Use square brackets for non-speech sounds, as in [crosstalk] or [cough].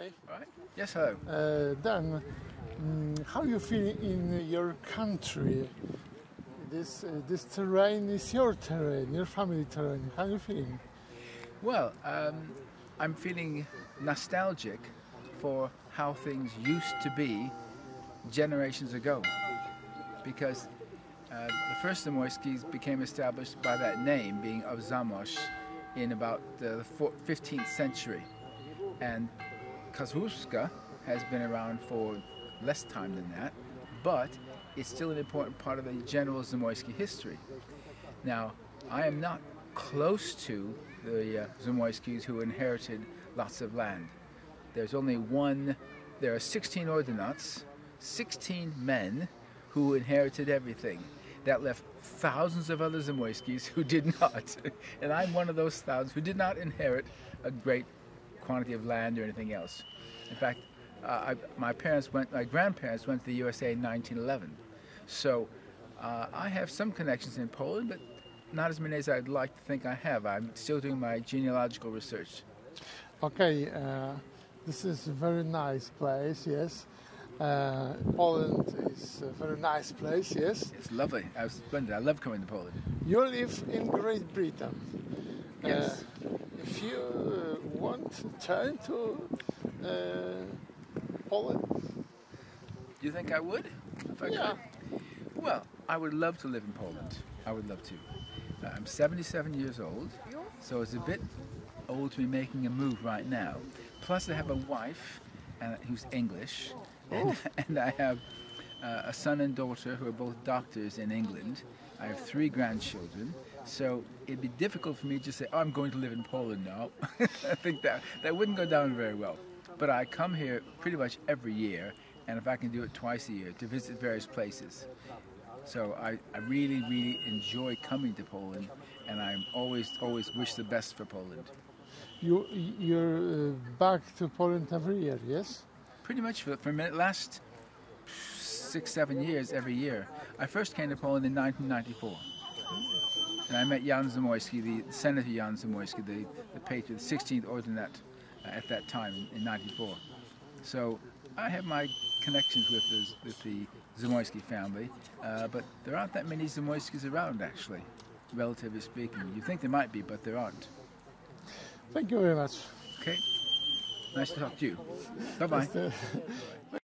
Okay. Right. Yes, hello. Uh, then, mm, how you feel in your country? This uh, this terrain is your terrain, your family terrain. How are you feeling? Well, um, I'm feeling nostalgic for how things used to be generations ago, because uh, the first Zamoyskis became established by that name, being of Zamość, in about the 15th century, and Kozłówka has been around for less time than that, but it's still an important part of the general Zamoyski history. Now, I am not close to the uh, Zamoyskis who inherited lots of land. There's only one, there are 16 ordinats, 16 men who inherited everything. That left thousands of other Zamoyskis who did [laughs] not. and I'm one of those thousands who did not inherit a great quantity of land or anything else. In fact, uh, I, my parents went, my grandparents went to the USA in 1911. So uh, I have some connections in Poland, but not as many as I'd like to think I have. I'm still doing my genealogical research. Okay, uh, this is a very nice place, yes. Uh, Poland is a very nice place, yes. It's lovely. I was splendid. I love coming to Poland. You live in Great Britain. Yes. Uh, if you uh, want to turn to uh, Poland, Do you think I would? I Yeah. could? Well, I would love to live in Poland. I would love to. Uh, I'm 77 years old, so it's a bit old to be making a move right now. Plus, I have a wife uh, who's English, and, [laughs] and I have uh, a son and daughter who are both doctors in England. I have three grandchildren, so it'd be difficult for me to say, "Oh, I'm going to live in Poland now." [laughs] I think that that wouldn't go down very well. But I come here pretty much every year, and if I can do it twice a year, to visit various places. So I, I really, really enjoy coming to Poland, and I always, always wish the best for Poland. you you're uh, back to Poland every year, yes? Pretty much for, for last six, seven years, every year. I first came to Poland in 1994. And I met Jan Zamoyski, the Senator Jan Zamoyski, the, the patriot, the 16th Ordinate uh, at that time in, in 94. So I have my connections with the, with the Zamoyski family, uh, but there aren't that many Zamoyskis around actually, relatively speaking. You think there might be, but there aren't. Thank you very much. Okay? Nice to talk to you. Bye bye. [laughs]